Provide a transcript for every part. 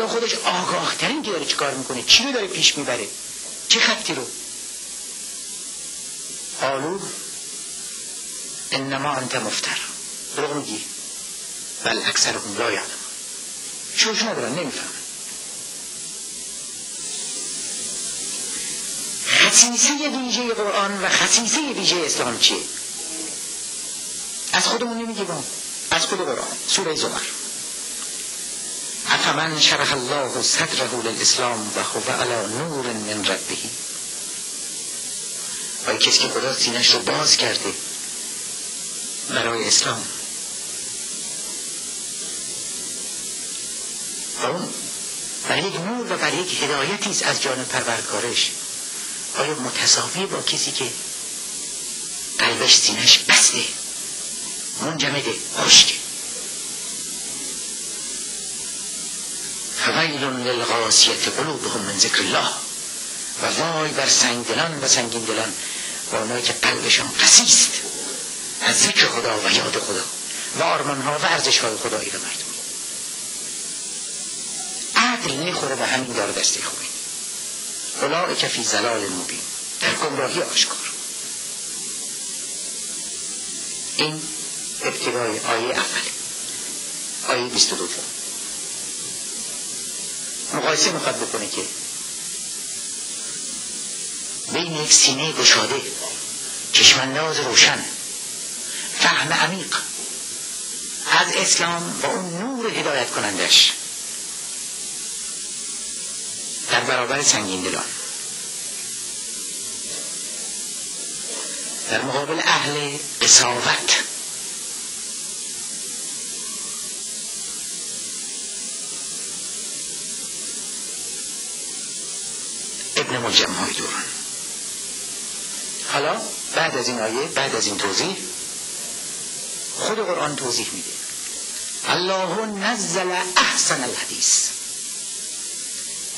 خدا خودش آگاه ترین که داره چیکار می‌کنه؟ چی رو داره پیش می‌بره؟ چه خطی رو؟ قالو انما انت مفتر. دروغ میگی؟ بل اکثر اون لا یعلم شوش ندارن نمیفهم خصیصه ویژه قرآن و خصیصه ویژه اسلام چیه؟ از خودمون نمیگیم. از خود قرآن سوره زمر. افمن شرح الله صدره للاسلام و هو علی نور من ربه؟ آیا کسی که خدا سینش رو باز کرده برای اسلام. و اون برای یک نور و برای یک هدایتی از جانب پروردگارش. آیا متساوی با کسی که قلبش سینش بسته منجمده خشکه فویل للغاسیت قلوبهم من ذکر الله. و وای بر سنگ دلان و سنگین دلان و اونایی که قلبشان قسیست از ذکر خدا و یاد خدا و آرمانها و ارزش های خدایی رو مردم. عقل می‌خوره به همین دار دسته خوبی. اولئک فی زلال مبین. در گمراهی آشکار. این ابتدای آیه اول. آیه 22 مقایسه می‌خواد بکنه که بین یک سینه گشاده چشمانداز روشن فهم عمیق از اسلام و اون نور هدایت کنندش در برابر سنگین دلان. در مقابل اهل قصاوت. ملجم های دوران حالا بعد از این آیه بعد از این توضیح خود قرآن توضیح میده. الله نزل احسن الحدیث.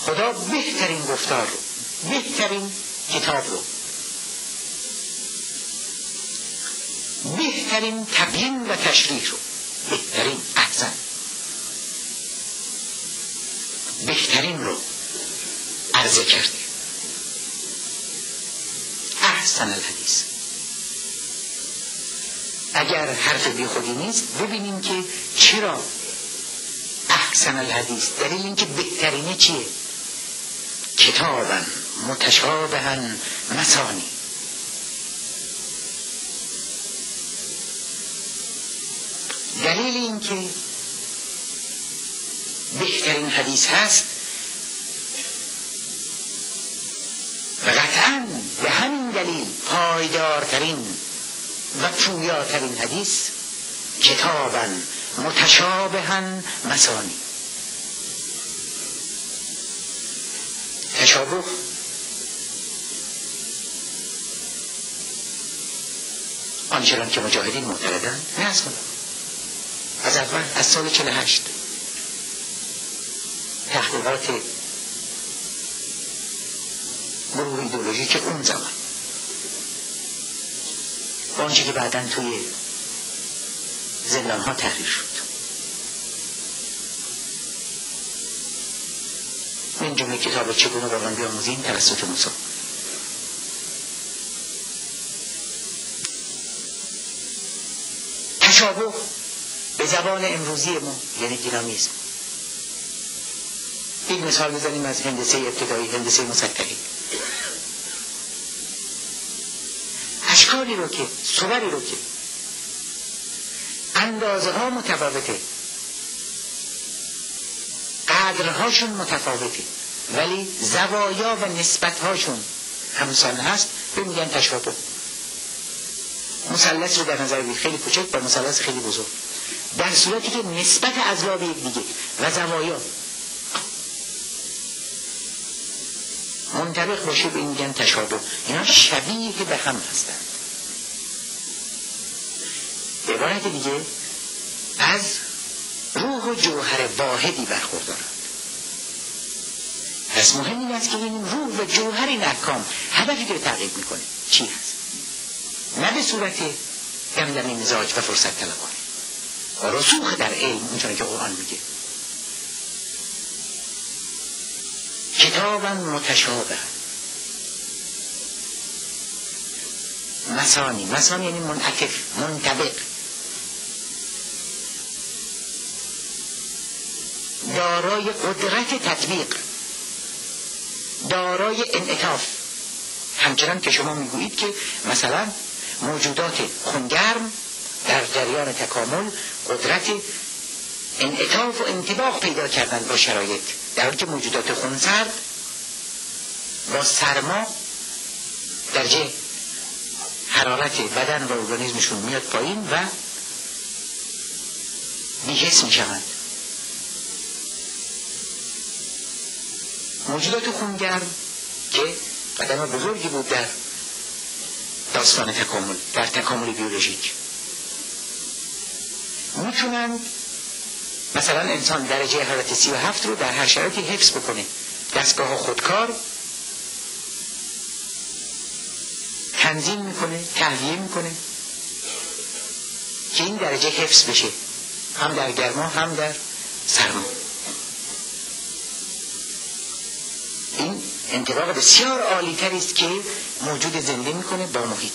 خدا بهترین گفتار رو بهترین کتاب رو بهترین تبیین و تشریح رو بهترین احسن بهترین رو عرضه کرده. احسن الحدیث اگر حرف بی خودی نیست ببینیم که چرا احسن الحدیث دلیل اینکه بهترینه چیه؟ کتابا متشابها مسانی دلیل اینکه بهترین حدیث هست دلیل پایدارترین و پویاترین حدیث کتابا متشابها مسانی تشابه. آنچنان که مجاهدین معتقدن نه از از اول از سال 48 تحقیقات گروه ایدولوژی که اون زمان. آنچه که بعدا توی زندان ها تحریر شد. این جمله کتاب چگونه قرآن بیاموزیم توسط موسی تشابه به زبان امروزی ما یعنی دینامیزم یک مثال بزنیم از هندسه ابتدایی هندسه مسطحی. اشکالی رو که صوری رو که. اندازه ها متفاوته. قدرهاشون متفاوته. ولی زوایا و نسبت هاشون همسان هست به میگن تشابه. مثلث رو در نظر بگیر. خیلی کوچک و مثلث خیلی بزرگ. در صورتی که نسبت ازلاب یک دیگه و زوایا. منطبق باشه به این میگن تشابه. اینا شبیه به هم هستند عبارت دیگه از روح و جوهر واحدی برخوردارند پس مهم این است که این روح و جوهر این احکام هدفی که تعقیب می‌کنه. چی هست؟ نه به صورت دمدمی مزاج و فرصت طلبانه. رسوخ در علم اونچنان که قرآن میگه. کتابا متشابه. مسانی. مسانی یعنی منعکف منطبق. دارای قدرت تطبیق دارای انعطاف. همچنان که شما می‌گویید که مثلا موجودات خونگرم در جریان تکامل قدرت انعطاف و انتباق پیدا کردن با شرایط. در حالی که موجودات خونسرد با سرما درجه حرارت بدن و ارگانیزمشون میاد پایین و بیهس می‌شوند. موجودات خونگرم که قدم بزرگی بود در داستان تکامل در تکامل بیولوژیک. می‌تونن مثلا انسان درجه حرارت سی و هفت رو در هر شرایطی حفظ بکنه. دستگاه خودکار تنظیم می‌کنه تهویه می‌کنه که این درجه حفظ بشه. هم در گرما هم در سرما. این انتباق بسیار عالی است که موجود زنده می‌کنه با محیط.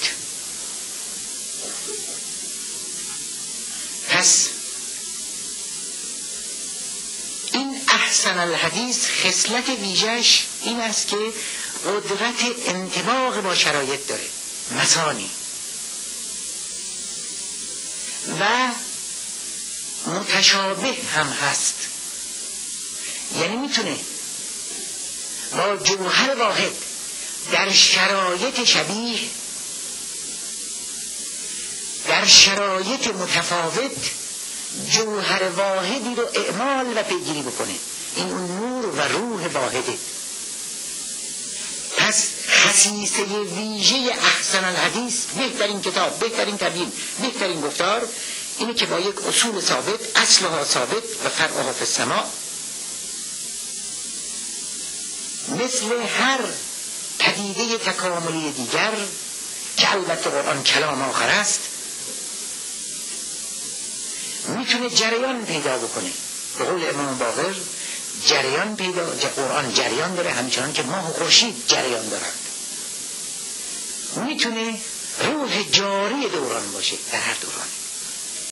پس این احسن الحدیث خصلت ویژش این است که قدرت انتباق با شرایط داره. مسانی و متشابه هم هست. یعنی می‌تونه با جوهر واحد. در شرایط شبیه در شرایط متفاوت جوهر واحدی رو اعمال و پیگیری بکنه. این اون نور و روح واحده. پس خصیصه ویژه احسن الحدیث بهترین کتاب بهترین تبیین بهترین گفتار اینه که با یک اصول ثابت اصلها ثابت و فرعها فی مثل هر پدیده تکاملی دیگر که البته قرآن کلام آخر است می‌تونه جریان پیدا بکنه. به قول امام باقر جریان پیدا قرآن جریان داره همچنان که ماه و خورشید جریان دارند می‌تونه روح جاری دوران باشه در هر دوران.